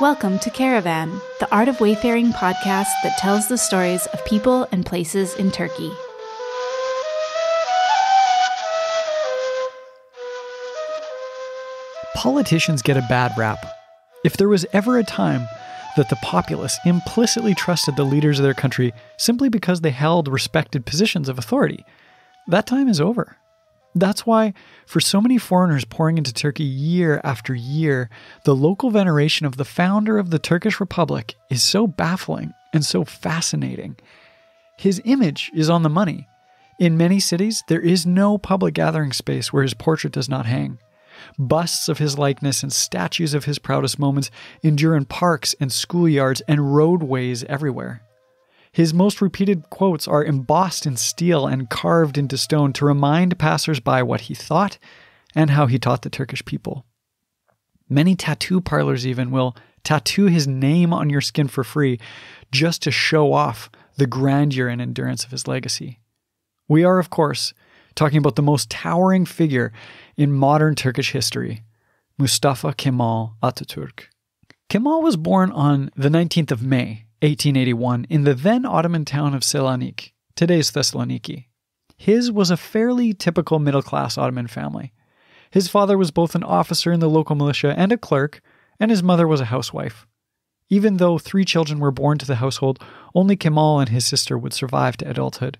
Welcome to Caravan, the Art of Wayfaring podcast that tells the stories of people and places in Turkey. Politicians get a bad rap. If there was ever a time that the populace implicitly trusted the leaders of their country simply because they held respected positions of authority, that time is over. That's why, for so many foreigners pouring into Turkey year after year, the local veneration of the founder of the Turkish Republic is so baffling and so fascinating. His image is on the money. In many cities, there is no public gathering space where his portrait does not hang. Busts of his likeness and statues of his proudest moments endure in parks and schoolyards and roadways everywhere. His most repeated quotes are embossed in steel and carved into stone to remind passersby what he thought and how he taught the Turkish people. Many tattoo parlors even will tattoo his name on your skin for free just to show off the grandeur and endurance of his legacy. We are, of course, talking about the most towering figure in modern Turkish history, Mustafa Kemal Ataturk. Kemal was born on the 19th of May, 1881, in the then Ottoman town of Selanik, today's Thessaloniki. His was a fairly typical middle class Ottoman family. His father was both an officer in the local militia and a clerk, and his mother was a housewife. Even though three children were born to the household, only Kemal and his sister would survive to adulthood.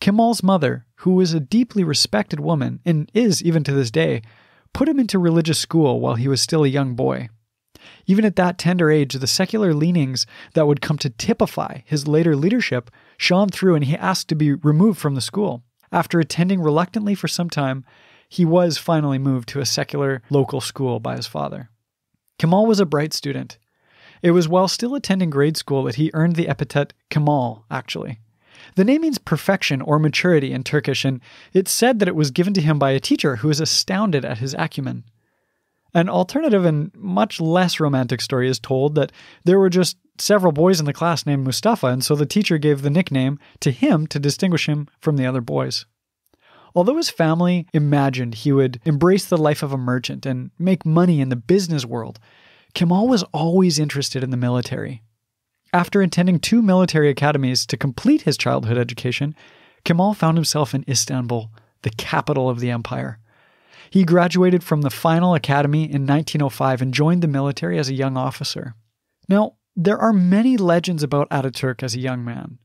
Kemal's mother, who was a deeply respected woman and is even to this day, put him into religious school while he was still a young boy. Even at that tender age, the secular leanings that would come to typify his later leadership shone through, and he asked to be removed from the school. After attending reluctantly for some time, he was finally moved to a secular local school by his father. Kemal was a bright student. It was while still attending grade school that he earned the epithet Kemal, actually. The name means perfection or maturity in Turkish, and it's said that it was given to him by a teacher who was astounded at his acumen. An alternative and much less romantic story is told that there were just several boys in the class named Mustafa, and so the teacher gave the nickname to him to distinguish him from the other boys. Although his family imagined he would embrace the life of a merchant and make money in the business world, Kemal was always interested in the military. After attending two military academies to complete his childhood education, Kemal found himself in Istanbul, the capital of the empire. He graduated from the final academy in 1905 and joined the military as a young officer. Now, there are many legends about Ataturk as a young man.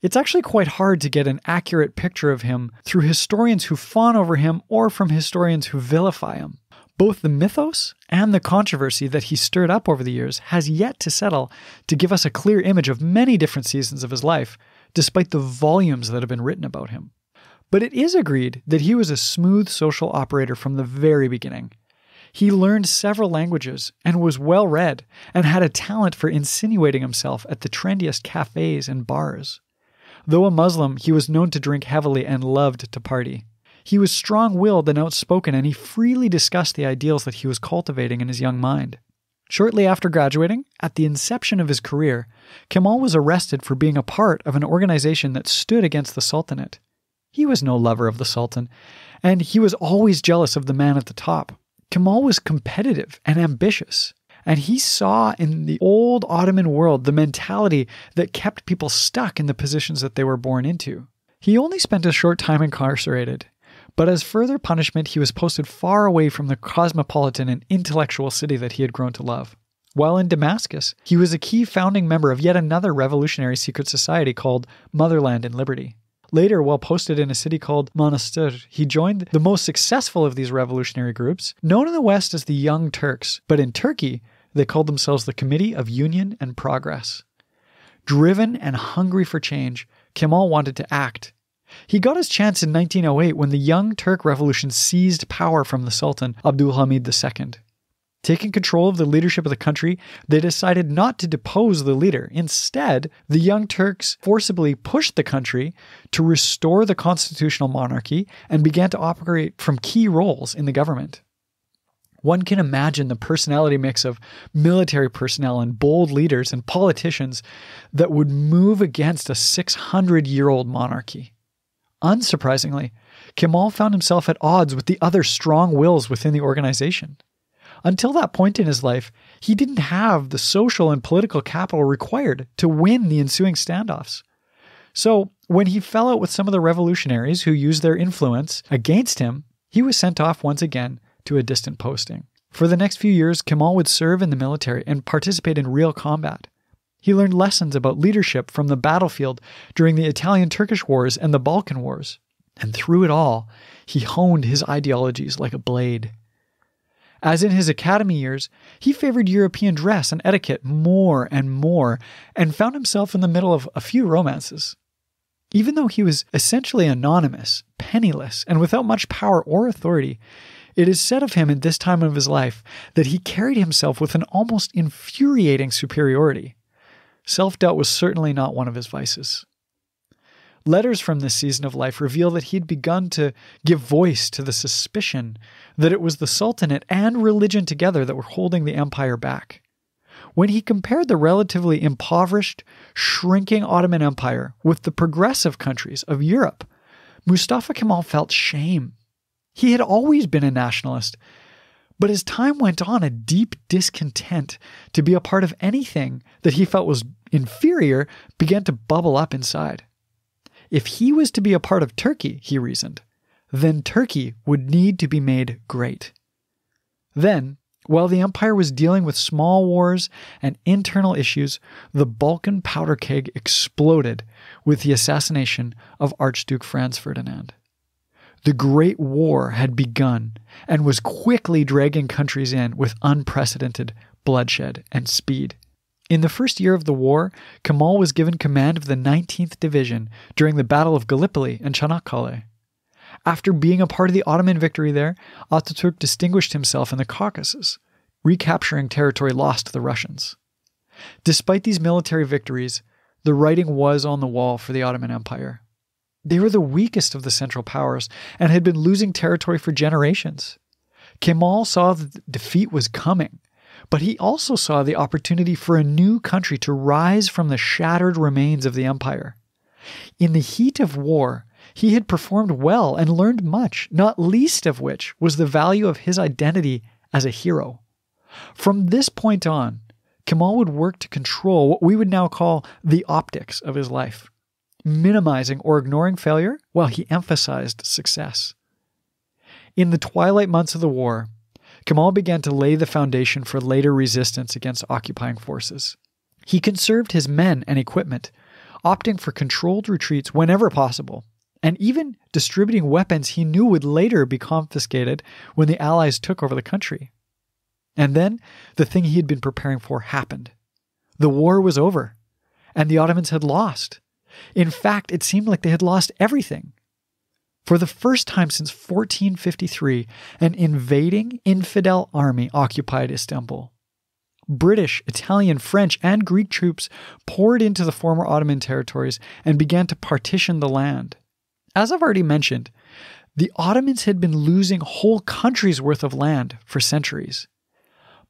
It's actually quite hard to get an accurate picture of him through historians who fawn over him or from historians who vilify him. Both the mythos and the controversy that he stirred up over the years has yet to settle to give us a clear image of many different seasons of his life, despite the volumes that have been written about him. But it is agreed that he was a smooth social operator from the very beginning. He learned several languages and was well read and had a talent for insinuating himself at the trendiest cafes and bars. Though a Muslim, he was known to drink heavily and loved to party. He was strong willed and outspoken, and he freely discussed the ideals that he was cultivating in his young mind. Shortly after graduating, at the inception of his career, Kemal was arrested for being a part of an organization that stood against the Sultanate. He was no lover of the Sultan, and he was always jealous of the man at the top. Kemal was competitive and ambitious, and he saw in the old Ottoman world the mentality that kept people stuck in the positions that they were born into. He only spent a short time incarcerated, but as further punishment, he was posted far away from the cosmopolitan and intellectual city that he had grown to love. While in Damascus, he was a key founding member of yet another revolutionary secret society called Motherland and Liberty. Later, while posted in a city called Monastir, he joined the most successful of these revolutionary groups, known in the West as the Young Turks, but in Turkey, they called themselves the Committee of Union and Progress. Driven and hungry for change, Kemal wanted to act. He got his chance in 1908 when the Young Turk Revolution seized power from the Sultan Abdulhamid II. Taking control of the leadership of the country, they decided not to depose the leader. Instead, the Young Turks forcibly pushed the country to restore the constitutional monarchy and began to operate from key roles in the government. One can imagine the personality mix of military personnel and bold leaders and politicians that would move against a 600 year old monarchy. Unsurprisingly, Kemal found himself at odds with the other strong wills within the organization. Until that point in his life, he didn't have the social and political capital required to win the ensuing standoffs. So, when he fell out with some of the revolutionaries who used their influence against him, he was sent off once again to a distant posting. For the next few years, Kemal would serve in the military and participate in real combat. He learned lessons about leadership from the battlefield during the Italian Turkish Wars and the Balkan Wars. And through it all, he honed his ideologies like a blade. As in his academy years, he favored European dress and etiquette more and more and found himself in the middle of a few romances. Even though he was essentially anonymous, penniless, and without much power or authority, it is said of him at this time of his life that he carried himself with an almost infuriating superiority. Self doubt was certainly not one of his vices. Letters from this season of life reveal that he'd begun to give voice to the suspicion that it was the Sultanate and religion together that were holding the empire back. When he compared the relatively impoverished, shrinking Ottoman Empire with the progressive countries of Europe, Mustafa Kemal felt shame. He had always been a nationalist, but as time went on, a deep discontent to be a part of anything that he felt was inferior began to bubble up inside. If he was to be a part of Turkey, he reasoned, then Turkey would need to be made great. Then, while the empire was dealing with small wars and internal issues, the Balkan powder keg exploded with the assassination of Archduke Franz Ferdinand. The Great War had begun and was quickly dragging countries in with unprecedented bloodshed and speed. In the first year of the war, Kemal was given command of the 19th Division during the Battle of Gallipoli and Çanakkale. After being a part of the Ottoman victory there, Ataturk distinguished himself in the Caucasus, recapturing territory lost to the Russians. Despite these military victories, the writing was on the wall for the Ottoman Empire. They were the weakest of the Central Powers and had been losing territory for generations. Kemal saw that defeat was coming but he also saw the opportunity for a new country to rise from the shattered remains of the empire. In the heat of war, he had performed well and learned much, not least of which was the value of his identity as a hero. From this point on, Kemal would work to control what we would now call the optics of his life, minimizing or ignoring failure while he emphasized success. In the twilight months of the war, Kemal began to lay the foundation for later resistance against occupying forces. He conserved his men and equipment, opting for controlled retreats whenever possible, and even distributing weapons he knew would later be confiscated when the Allies took over the country. And then the thing he had been preparing for happened. The war was over, and the Ottomans had lost. In fact, it seemed like they had lost everything. For the first time since 1453, an invading infidel army occupied Istanbul. British, Italian, French, and Greek troops poured into the former Ottoman territories and began to partition the land. As I've already mentioned, the Ottomans had been losing whole countries worth of land for centuries.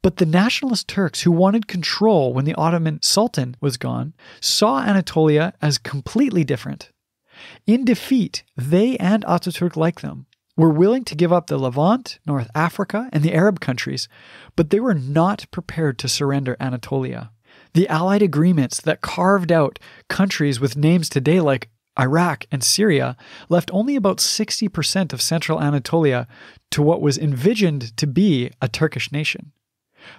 But the nationalist Turks who wanted control when the Ottoman Sultan was gone saw Anatolia as completely different. In defeat, they and Ataturk, like them, were willing to give up the Levant, North Africa, and the Arab countries, but they were not prepared to surrender Anatolia. The Allied agreements that carved out countries with names today like Iraq and Syria left only about 60% of central Anatolia to what was envisioned to be a Turkish nation.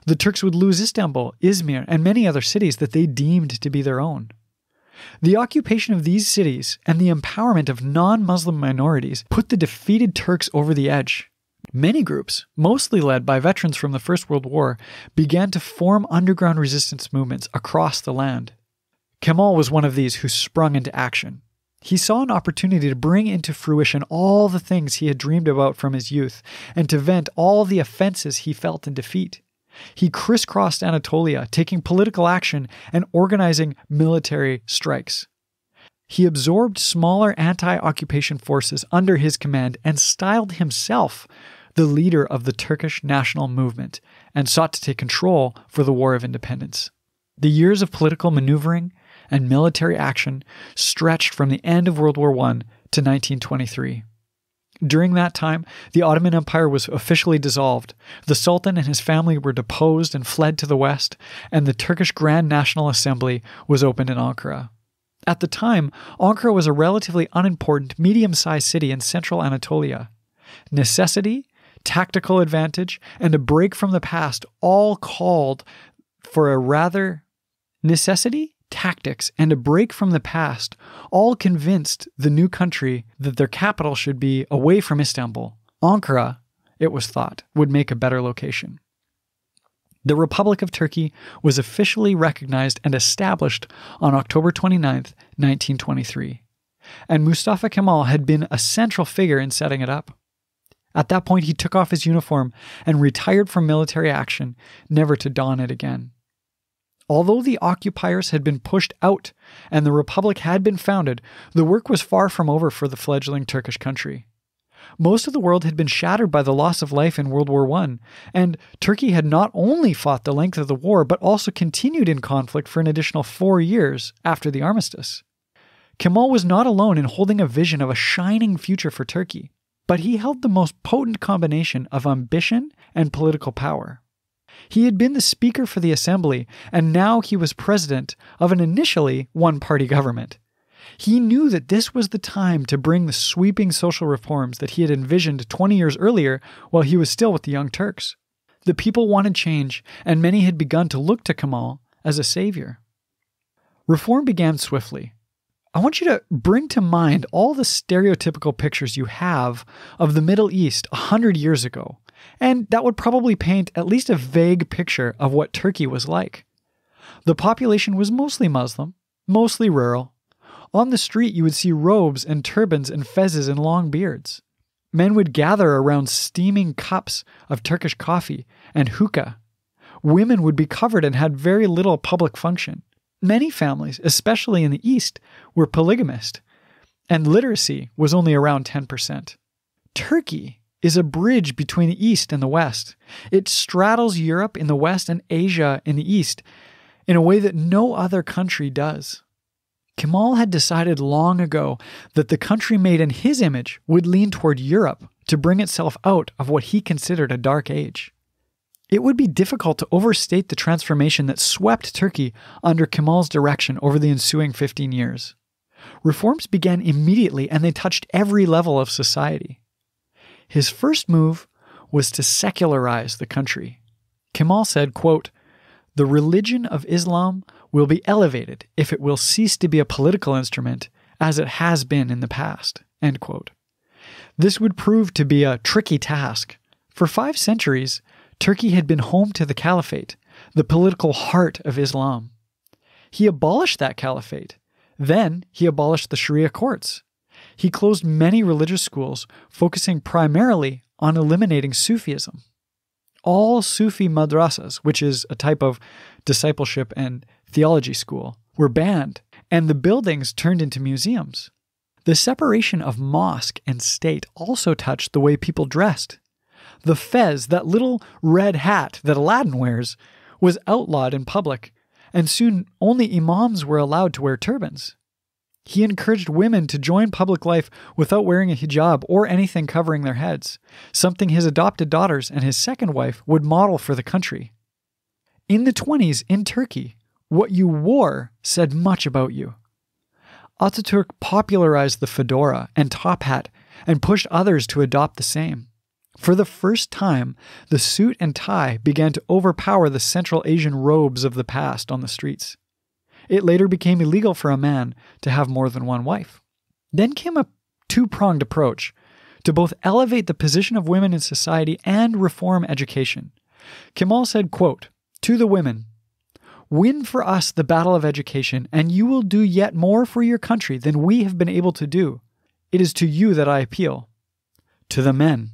The Turks would lose Istanbul, Izmir, and many other cities that they deemed to be their own. The occupation of these cities and the empowerment of non Muslim minorities put the defeated Turks over the edge. Many groups, mostly led by veterans from the First World War, began to form underground resistance movements across the land. Kemal was one of these who sprung into action. He saw an opportunity to bring into fruition all the things he had dreamed about from his youth and to vent all the offenses he felt in defeat. He crisscrossed Anatolia, taking political action and organizing military strikes. He absorbed smaller anti occupation forces under his command and styled himself the leader of the Turkish national movement and sought to take control for the War of Independence. The years of political maneuvering and military action stretched from the end of World War I to 1923. During that time, the Ottoman Empire was officially dissolved. The Sultan and his family were deposed and fled to the west, and the Turkish Grand National Assembly was opened in Ankara. At the time, Ankara was a relatively unimportant, medium sized city in central Anatolia. Necessity, tactical advantage, and a break from the past all called for a rather necessity, tactics, and a break from the past all convinced the new country that their capital should be away from Istanbul. Ankara, it was thought, would make a better location. The Republic of Turkey was officially recognized and established on October 29, 1923, and Mustafa Kemal had been a central figure in setting it up. At that point, he took off his uniform and retired from military action, never to don it again. Although the occupiers had been pushed out and the Republic had been founded, the work was far from over for the fledgling Turkish country. Most of the world had been shattered by the loss of life in World War I, and Turkey had not only fought the length of the war, but also continued in conflict for an additional four years after the armistice. Kemal was not alone in holding a vision of a shining future for Turkey, but he held the most potent combination of ambition and political power. He had been the Speaker for the Assembly, and now he was president of an initially one party government. He knew that this was the time to bring the sweeping social reforms that he had envisioned 20 years earlier while he was still with the Young Turks. The people wanted change, and many had begun to look to Kemal as a savior. Reform began swiftly. I want you to bring to mind all the stereotypical pictures you have of the Middle East a hundred years ago and that would probably paint at least a vague picture of what Turkey was like. The population was mostly Muslim, mostly rural. On the street, you would see robes and turbans and fezzes and long beards. Men would gather around steaming cups of Turkish coffee and hookah. Women would be covered and had very little public function. Many families, especially in the East, were polygamist, and literacy was only around 10%. Turkey is a bridge between the East and the West. It straddles Europe in the West and Asia in the East in a way that no other country does. Kemal had decided long ago that the country made in his image would lean toward Europe to bring itself out of what he considered a dark age. It would be difficult to overstate the transformation that swept Turkey under Kemal's direction over the ensuing 15 years. Reforms began immediately and they touched every level of society. His first move was to secularize the country. Kemal said, quote, The religion of Islam will be elevated if it will cease to be a political instrument as it has been in the past. End quote. This would prove to be a tricky task. For five centuries, Turkey had been home to the caliphate, the political heart of Islam. He abolished that caliphate. Then he abolished the Sharia courts. He closed many religious schools, focusing primarily on eliminating Sufism. All Sufi madrasas, which is a type of discipleship and theology school, were banned, and the buildings turned into museums. The separation of mosque and state also touched the way people dressed. The fez, that little red hat that Aladdin wears, was outlawed in public, and soon only imams were allowed to wear turbans. He encouraged women to join public life without wearing a hijab or anything covering their heads, something his adopted daughters and his second wife would model for the country. In the 20s in Turkey, what you wore said much about you. Ataturk popularized the fedora and top hat and pushed others to adopt the same. For the first time, the suit and tie began to overpower the Central Asian robes of the past on the streets. It later became illegal for a man to have more than one wife. Then came a two pronged approach to both elevate the position of women in society and reform education. Kemal said, quote, To the women, win for us the battle of education, and you will do yet more for your country than we have been able to do. It is to you that I appeal. To the men,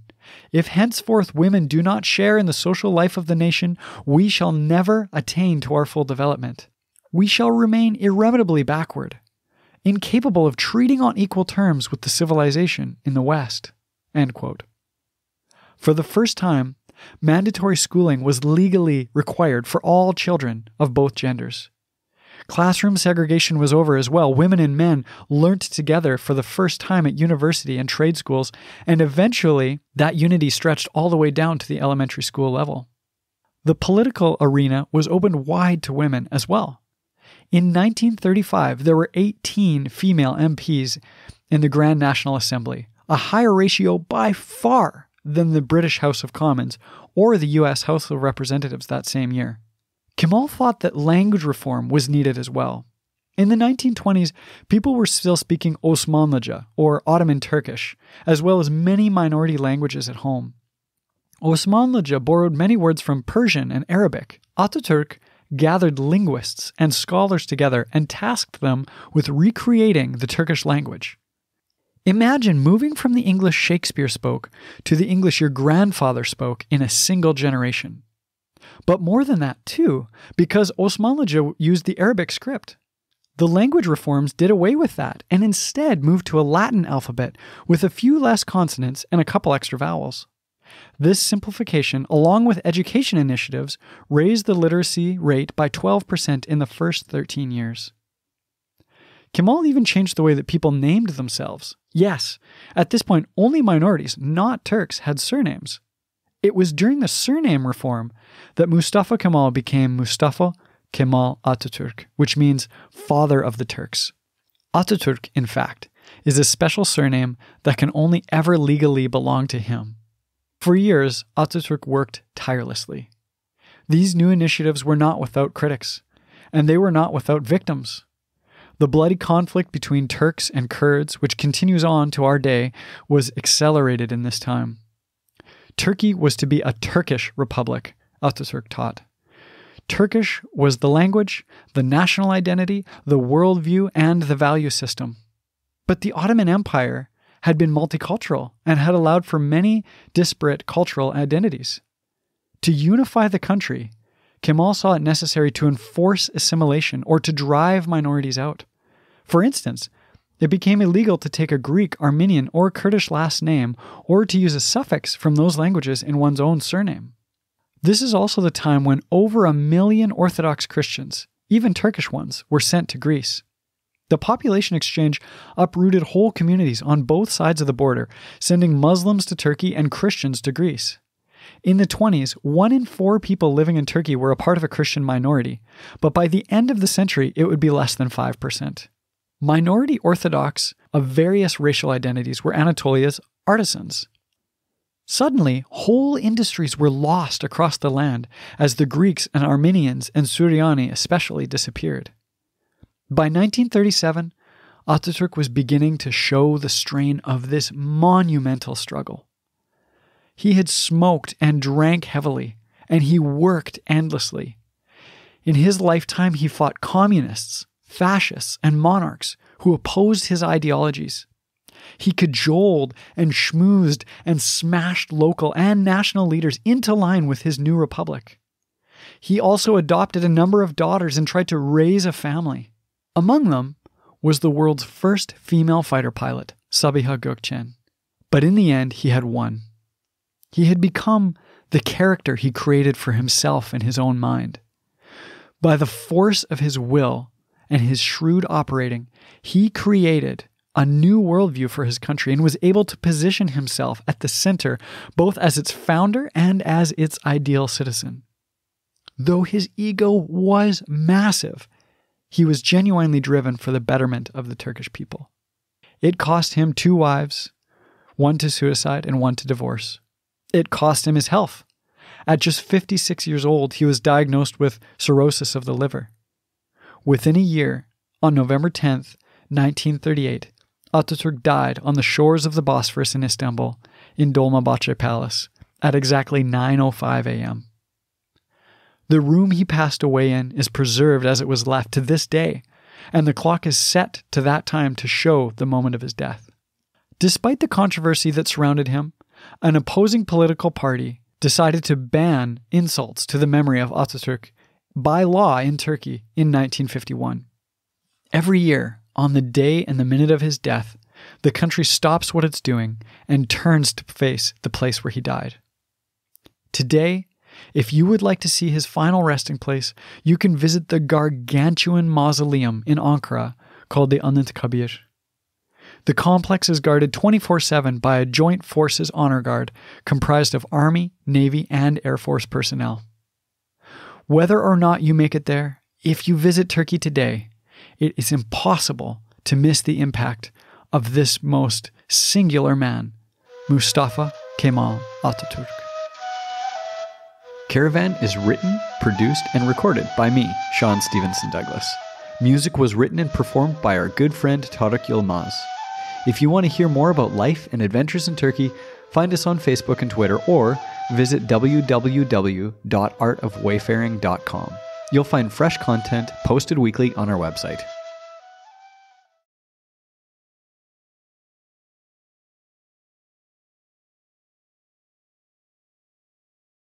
if henceforth women do not share in the social life of the nation, we shall never attain to our full development we shall remain irremediably backward, incapable of treating on equal terms with the civilization in the West. For the first time, mandatory schooling was legally required for all children of both genders. Classroom segregation was over as well. Women and men learnt together for the first time at university and trade schools, and eventually that unity stretched all the way down to the elementary school level. The political arena was opened wide to women as well. In 1935, there were 18 female MPs in the Grand National Assembly, a higher ratio by far than the British House of Commons or the US House of Representatives that same year. Kemal thought that language reform was needed as well. In the 1920s, people were still speaking Osmanlıca, or Ottoman Turkish, as well as many minority languages at home. Osmanlıca borrowed many words from Persian and Arabic. Ataturk gathered linguists and scholars together and tasked them with recreating the Turkish language. Imagine moving from the English Shakespeare spoke to the English your grandfather spoke in a single generation. But more than that, too, because Osmanlıca used the Arabic script. The language reforms did away with that and instead moved to a Latin alphabet with a few less consonants and a couple extra vowels. This simplification, along with education initiatives, raised the literacy rate by 12% in the first 13 years. Kemal even changed the way that people named themselves. Yes, at this point, only minorities, not Turks, had surnames. It was during the surname reform that Mustafa Kemal became Mustafa Kemal Ataturk, which means father of the Turks. Ataturk, in fact, is a special surname that can only ever legally belong to him. For years, Ataturk worked tirelessly. These new initiatives were not without critics, and they were not without victims. The bloody conflict between Turks and Kurds, which continues on to our day, was accelerated in this time. Turkey was to be a Turkish republic, Ataturk taught. Turkish was the language, the national identity, the worldview, and the value system. But the Ottoman Empire had been multicultural and had allowed for many disparate cultural identities. To unify the country, Kemal saw it necessary to enforce assimilation or to drive minorities out. For instance, it became illegal to take a Greek, Armenian, or Kurdish last name or to use a suffix from those languages in one's own surname. This is also the time when over a million Orthodox Christians, even Turkish ones, were sent to Greece. The population exchange uprooted whole communities on both sides of the border, sending Muslims to Turkey and Christians to Greece. In the 20s, one in four people living in Turkey were a part of a Christian minority, but by the end of the century, it would be less than 5%. Minority Orthodox of various racial identities were Anatolia's artisans. Suddenly, whole industries were lost across the land as the Greeks and Armenians and Suryani especially disappeared. By 1937, Ataturk was beginning to show the strain of this monumental struggle. He had smoked and drank heavily, and he worked endlessly. In his lifetime, he fought communists, fascists, and monarchs who opposed his ideologies. He cajoled and schmoozed and smashed local and national leaders into line with his new republic. He also adopted a number of daughters and tried to raise a family. Among them was the world's first female fighter pilot, Sabiha Gökçen. But in the end, he had won. He had become the character he created for himself in his own mind. By the force of his will, and his shrewd operating, he created a new worldview for his country and was able to position himself at the center, both as its founder and as its ideal citizen. Though his ego was massive, he was genuinely driven for the betterment of the Turkish people. It cost him two wives, one to suicide and one to divorce. It cost him his health. At just 56 years old, he was diagnosed with cirrhosis of the liver. Within a year, on November 10th, 1938, Ataturk died on the shores of the Bosphorus in Istanbul, in Dolmabahce Palace, at exactly 9:05 a.m. The room he passed away in is preserved as it was left to this day, and the clock is set to that time to show the moment of his death. Despite the controversy that surrounded him, an opposing political party decided to ban insults to the memory of Ataturk by law in Turkey in 1951. Every year, on the day and the minute of his death, the country stops what it's doing and turns to face the place where he died. Today, If you would like to see his final resting place, you can visit the gargantuan mausoleum in Ankara called the Anıtkabir. The complex is guarded 24 7 by a Joint Forces Honor Guard comprised of Army, Navy, and Air Force personnel. Whether or not you make it there, if you visit Turkey today, it is impossible to miss the impact of this most singular man, Mustafa Kemal Ataturk. Caravan is written, produced, and recorded by me, Sean Stevenson Douglas. Music was written and performed by our good friend Tarık Yılmaz. If you want to hear more about life and adventures in Turkey, find us on Facebook and Twitter or visit www.artofwayfaring.com. You'll find fresh content posted weekly on our website.